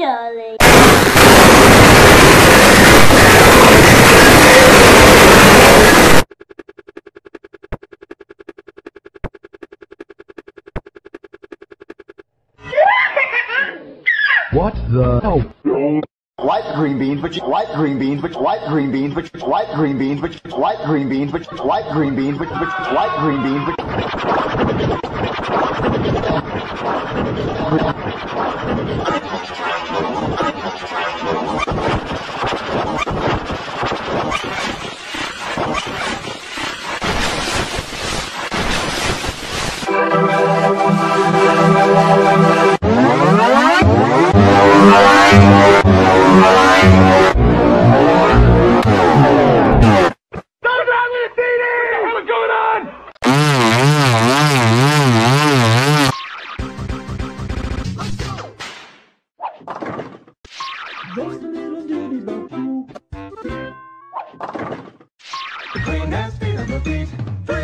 Charlie. What the hell? White green beans, which white green beans, which white green beans, which white green beans, which white green beans, which white green beans, which which white green beans, which Just a The cleanest feet on the beat.